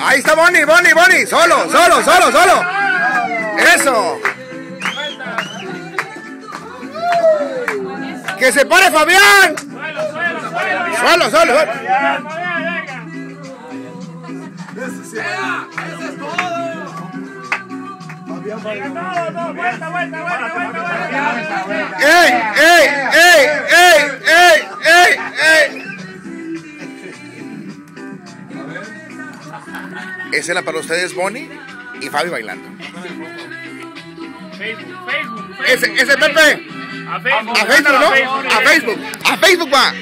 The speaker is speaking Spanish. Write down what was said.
Ahí está Bonnie, Bonnie, Bonnie. Solo, solo, solo, solo. Eso. Que se pare Fabián. Suelo, suelo, suelo. ¡Ey, ey, ey, Esa era para ustedes Bonnie y Fabi bailando. Facebook, Facebook, Ese, ese Pepe. A Facebook, A Facebook, ¿no? A Facebook. A Facebook va.